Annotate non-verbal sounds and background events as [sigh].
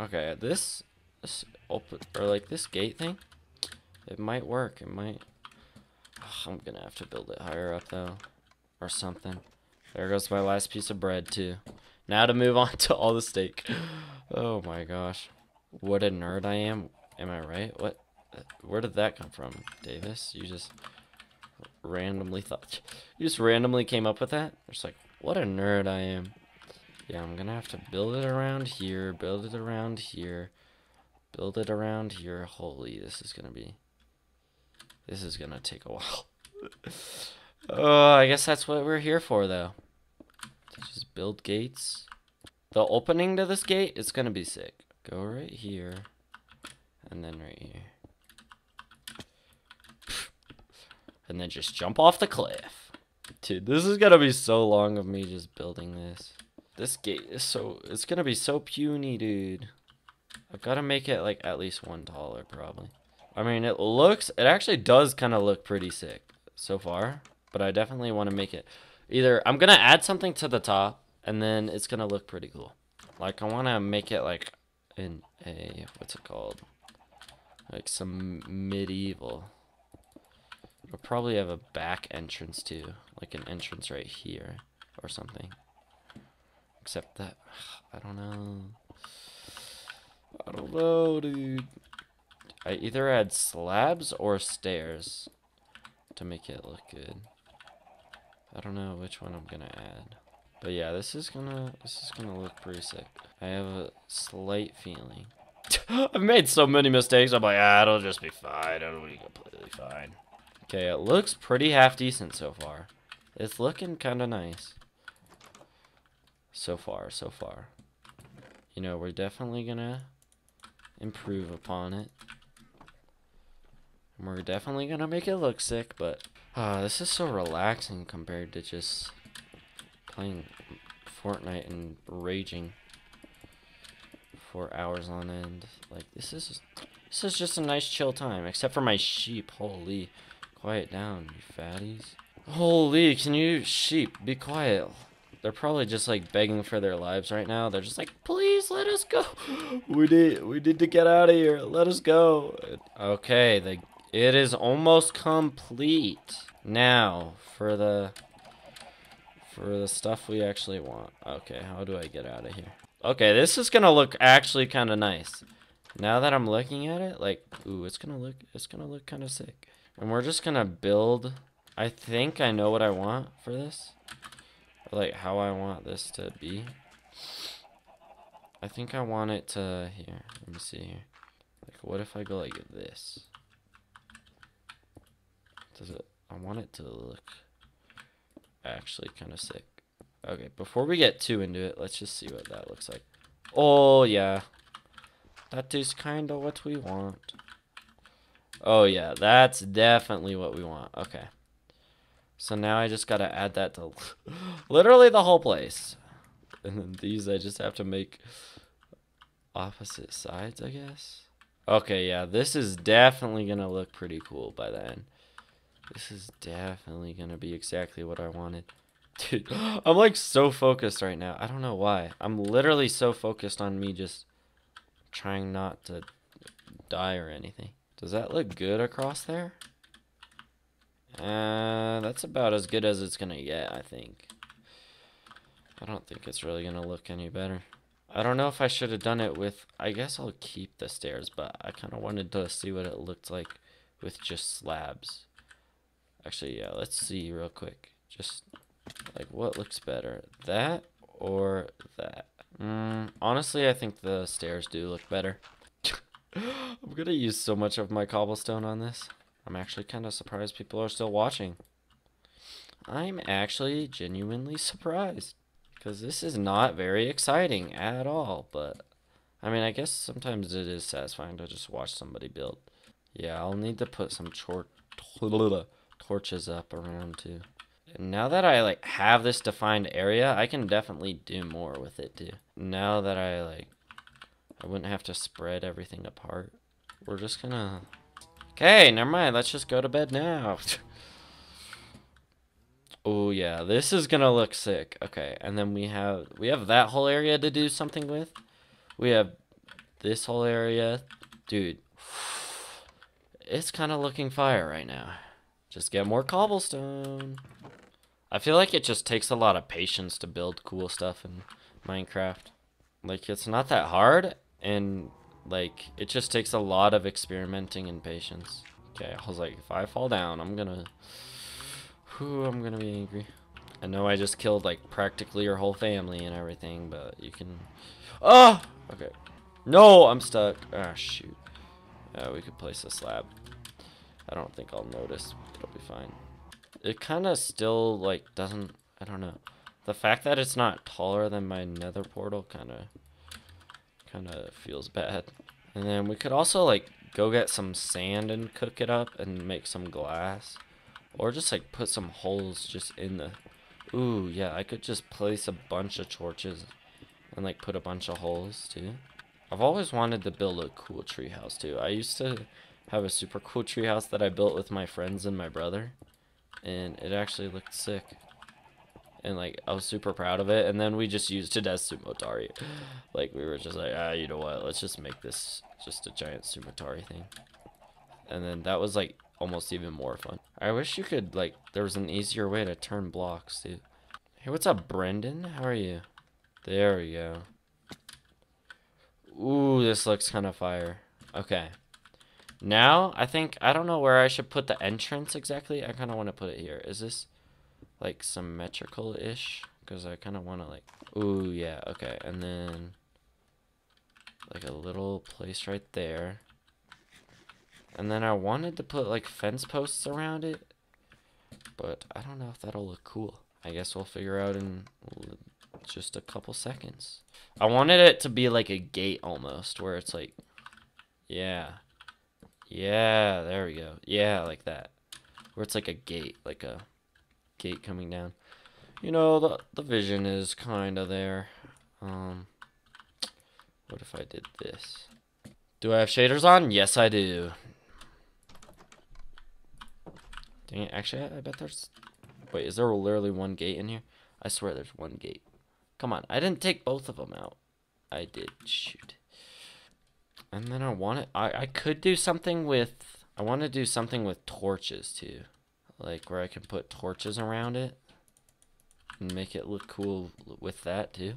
Okay, this, this open or like this gate thing, it might work. It might. Ugh, I'm gonna have to build it higher up though, or something. There goes my last piece of bread too. Now to move [laughs] on to all the steak. Oh my gosh, what a nerd I am. Am I right? What? Where did that come from, Davis? You just randomly thought. You just randomly came up with that. It's like, what a nerd I am. Yeah, I'm gonna have to build it around here, build it around here, build it around here. Holy, this is gonna be. This is gonna take a [laughs] while. oh, I guess that's what we're here for, though. Just build gates. The opening to this gate is gonna be sick. Go right here, and then right here. And then just jump off the cliff. Dude, this is gonna be so long of me just building this. This gate is so, it's gonna be so puny, dude. I've gotta make it like at least one taller, probably. I mean, it looks, it actually does kind of look pretty sick so far. But I definitely want to make it, either, I'm gonna add something to the top, and then it's gonna look pretty cool. Like, I wanna make it like in a, what's it called? Like some medieval. It'll probably have a back entrance too, like an entrance right here or something. Except that, [sighs] I don't know. I don't know, dude. I either add slabs or stairs to make it look good. I don't know which one I'm gonna add. But yeah, this is gonna this is gonna look pretty sick. I have a slight feeling. [laughs] I've made so many mistakes. I'm like, ah, it'll just be fine. It'll be completely fine. Okay, it looks pretty half decent so far. It's looking kind of nice. So far, so far. You know, we're definitely gonna improve upon it. And we're definitely gonna make it look sick, but uh, this is so relaxing compared to just playing Fortnite and raging for hours on end. Like this is this is just a nice chill time, except for my sheep. Holy, quiet down, you fatties. Holy, can you sheep be quiet? They're probably just like begging for their lives right now. They're just like, please let us go. [gasps] We need we need to get out of here. Let us go. Okay, the it is almost complete. Now for the for the stuff we actually want. Okay, how do I get out of here? Okay, this is gonna look actually kind of nice. Now that I'm looking at it, like, ooh, it's gonna look, it's gonna look kind of sick. And we're just gonna build. I think I know what I want for this, like how I want this to be. I think I want it to here. Let me see here. Like, what if I go like this? Does it? I want it to look actually kind of sick. Okay, before we get too into it, let's just see what that looks like. Oh, yeah. That is kind of what we want. Oh, yeah, that's definitely what we want. Okay. So now I just got to add that to [laughs] literally the whole place. And then these I just have to make opposite sides, I guess. Okay, yeah, this is definitely to look pretty cool by then. This is definitely to be exactly what I wanted. [laughs] Dude, [gasps] I'm like so focused right now. I don't know why. I'm literally so focused on me just trying not to die or anything. Does that look good across there? Uh, that's about as good as it's gonna get, I think. I don't think it's really gonna look any better. I don't know if I should have done it with... I guess I'll keep the stairs, but I kind of wanted to see what it looked like with just slabs. Actually, yeah, let's see real quick. Just like, what looks better? That or that? Mm, honestly, I think the stairs do look better. [laughs] I'm gonna use so much of my cobblestone on this. I'm actually kind of surprised people are still watching. I'm actually genuinely surprised. Because this is not very exciting at all. But, I mean, I guess sometimes it is satisfying to just watch somebody build. Yeah, I'll need to put some torches up around too. And now that I like have this defined area, I can definitely do more with it too. Now that I like, I wouldn't have to spread everything apart. We're just gonna, okay, never mind. Let's just go to bed now. [laughs] oh yeah, this is gonna look sick. Okay, and then we have, we have that whole area to do something with. We have this whole area. Dude, [sighs] it's kind of looking fire right now. Just get more cobblestone. I feel like it just takes a lot of patience to build cool stuff in Minecraft. Like, it's not that hard, and, like, it just takes a lot of experimenting and patience. Okay, I was like, if I fall down, I'm gonna... Whew, I'm gonna be angry. I know I just killed, like, practically your whole family and everything, but you can... Oh! Okay. No, I'm stuck. Ah, shoot. Uh, we could place a slab. I don't think I'll notice. It'll be fine. It kind of still, like, doesn't... I don't know. The fact that it's not taller than my nether portal kind of... Kind of feels bad. And then we could also, like, go get some sand and cook it up and make some glass. Or just, like, put some holes just in the Ooh, yeah, I could just place a bunch of torches and like put a bunch of holes too. I've always wanted to build a cool treehouse too. I used to have a super cool treehouse that I built with my friends and my brother, and it actually looked sick. And like I was super proud of it. And then we just used as Sumotari. like we were just like, ah, you know what? Let's just make this just a giant Sumotari thing. And then that was like almost even more fun. I wish you could, like, there was an easier way to turn blocks, dude. Hey, what's up, Brendan? How are you? There we go. Ooh, this looks kind of fire. Okay. Now, I think, I don't know where I should put the entrance exactly. I kind of want to put it here. Is this, like, symmetrical-ish? Because I kind of want to, like, ooh, yeah, okay. And then, like, a little place right there. And then I wanted to put like fence posts around it. But I don't know if that'll look cool. I guess we'll figure out in just a couple seconds. I wanted it to be like a gate almost, where it's like, yeah. Yeah, there we go. Yeah, like that. Where it's like a gate, like a gate coming down. You know, the, the vision is kind of there. Um, what if I did this? Do I have shaders on? Yes, I do. Dang it, actually, I, bet there's... Wait, is there literally one gate in here? I swear there's one gate. Come on, I didn't take both of them out. I did, shoot. And then I want it, I, I could do something with, I want to do something with torches too. Like where I can put torches around it. And make it look cool with that too.